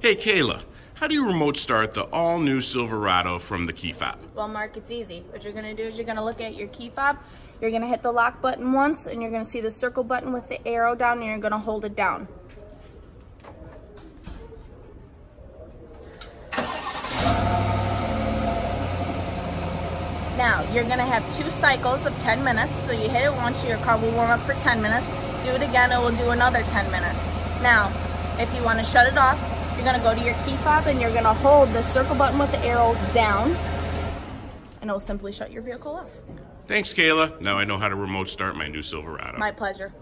Hey, Kayla, how do you remote start the all new Silverado from the key fob? Well, Mark, it's easy. What you're gonna do is you're gonna look at your key fob, you're gonna hit the lock button once, and you're gonna see the circle button with the arrow down, and you're gonna hold it down. Now, you're gonna have two cycles of 10 minutes. So you hit it once, your car will warm up for 10 minutes. Do it again, it will do another 10 minutes. Now, if you wanna shut it off, you're gonna go to your key fob and you're gonna hold the circle button with the arrow down and it will simply shut your vehicle off. Thanks, Kayla. Now I know how to remote start my new Silverado. My pleasure.